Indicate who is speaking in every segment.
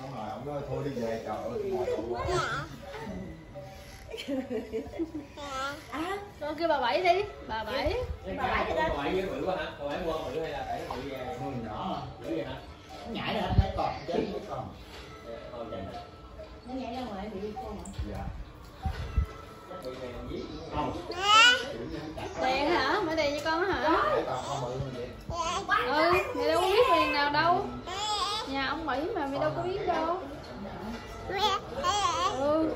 Speaker 1: Ông nói ông nói thôi đi về trời ơi ngồi đâu quá.
Speaker 2: À, con kêu bà Bảy đi Bà Bảy
Speaker 3: bà bảy vậy đó bảy với bự quá hả bà bảy qua bự hay là bảy bự về
Speaker 1: Người nhỏ
Speaker 3: bự vậy hả
Speaker 1: nó nhảy ra nó còn chết nó còn.
Speaker 3: thôi vậy
Speaker 2: Nó nhảy ra ngoài bị con hả?
Speaker 1: Dạ.
Speaker 2: Nhà ông Mỹ mà mày đâu có biết đâu. Ừ.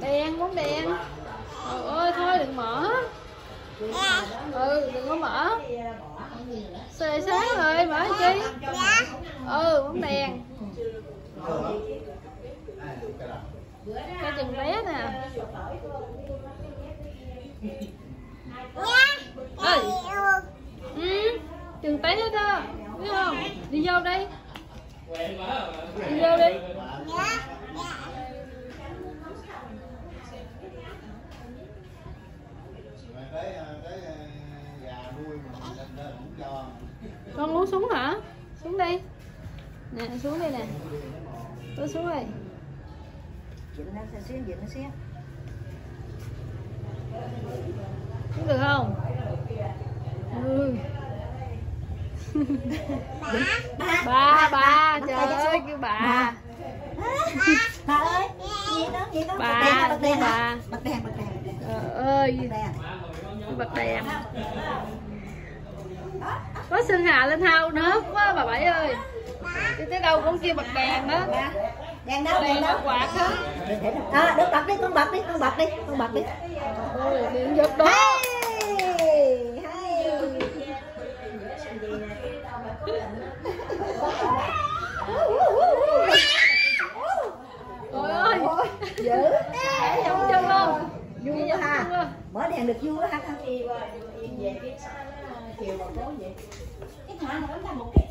Speaker 2: Đèn, bóng đèn Trời ơi, thôi đừng mở. Ừ, đừng có mở. Xê sáng rồi, mở chi Ừ, bóng đèn Cái chừng bé nè. Ê Ừ, chừng té hết á Biết không? Đi vô đây
Speaker 3: quen quá mà
Speaker 2: Đi vô đi
Speaker 1: tới tới gà nuôi lên lên cũng cho.
Speaker 2: Con muốn xuống hả? Xuống đi Nè, xuống đây nè Tôi xuống đây
Speaker 4: Dịnh nó sẽ nó
Speaker 2: được không? Ừ. ba ba ba, bà.
Speaker 4: Bà. Ơi, gì đó, đó.
Speaker 2: Bà,
Speaker 4: Bật đèn,
Speaker 2: bà.
Speaker 4: bật đèn, bật đèn, bật đèn,
Speaker 2: trời ơi.
Speaker 4: Bật đèn.
Speaker 2: Bật đèn. Có xương hà lên thao nữa quá bà bảy ơi. Đi tới đâu cũng kêu bật đèn đó.
Speaker 4: Đèn đâu,
Speaker 2: đèn đâu quạt hết
Speaker 4: À, được bật đi, con bật đi, con bật đi, con bật đi.
Speaker 2: Ôi điện giật đó.
Speaker 4: Hay, hay
Speaker 2: trời ơi
Speaker 4: Dữ
Speaker 2: không chân luôn
Speaker 4: Vui quá ha. Mở đèn được vui quá ha
Speaker 2: Chiều bà phố vậy.
Speaker 4: Cái thằng nó một cái